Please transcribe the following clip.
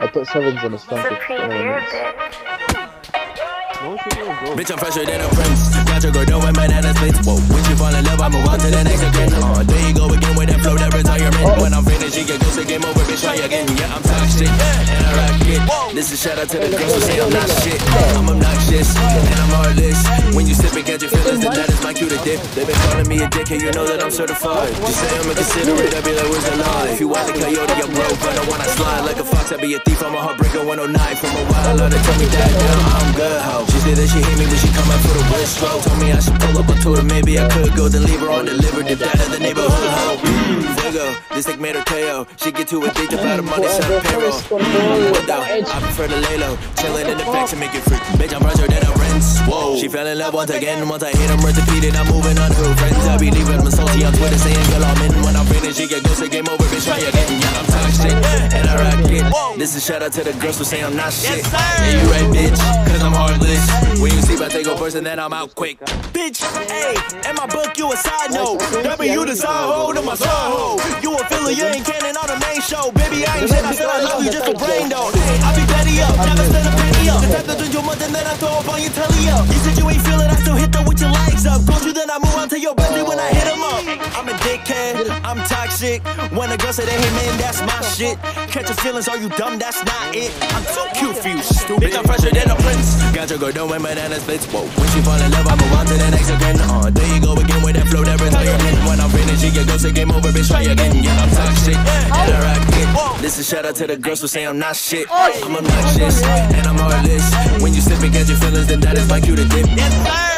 I put sevens on a stamp. Supreme, bitch. Bitch, I'm fresher than a prince. Got your girl doing banana splits. Whoa, when she fall in love, I move on to the next again. Oh, uh, there you go again with that flow, that retirement. When I'm finished, she get close to game over, bitch, try again. Yeah, I'm toxic, and I rock it. This is shout out to the girls who say I'm not shit. I'm obnoxious, and I'm heartless. When you sip and catch your feelings, then that is my cue to dip. They been calling me a dickhead, you know that I'm certified. Just say I'm inconsiderate, I be like, where's the lie? If you want the coyote, I'm broke, but I wanna slide like a fox. I be a thief, I'm a heartbreaker, 109. From a while, I tell me that, yeah, I'm good, ho. She said that she hate me, but she come out for the wrist stroke. Told me I should pull up, I told her maybe I could go, then leave her undelivered. If that of the neighborhood, ho. Fuego, this like made her KO. She get too addicted by the money, set up payroll. I prefer to lay low, chillin' in the back to make it free. Bitch, I'm fresher than a rinse. Whoa. She fell in love once again, once I hit him, repeated. I'm moving on to friends. I be leaving my salty on Twitter saying, girl, I'm in. When I'm finished, she get ghosted, game over, is shout out to the girls who say I'm not shit. Yes, Yeah, you right, bitch, cause I'm heartless. When you sleep, I take a and then I'm out quick. Bitch, hey, in my book, you a side note. W the side hole to my side hole. You a filler, you ain't cannon on the main show. Baby, I ain't shit, I feel I love you just a brain though. Hey, I be petty up, never spend a penny up. The type your month and then I throw up on your telly up. You said you ain't feel it, I still hit them with your legs up. Go you, then I move on to your birthday when I hit them up. I'm a dickhead, I'm toxic. When a girl say that, hey man, that's my shit. Catch your feelings, are you dumb? That's not it. I'm too cute for you, stupid. Bitch, I'm fresher than a prince. Got your girl doing banana splits. Whoa, when she fall in love, I move on to the next again. Uh, there you go again with that flow, that retirement. When I'm finished, she get ghosted, game over, bitch, try again. Yeah, I'm toxic, This is shout out to the girls who say I'm not shit. Oh, I'm obnoxious, and I'm heartless. When you slip and catch your feelings, then that is my cue to dip. Yes, sir.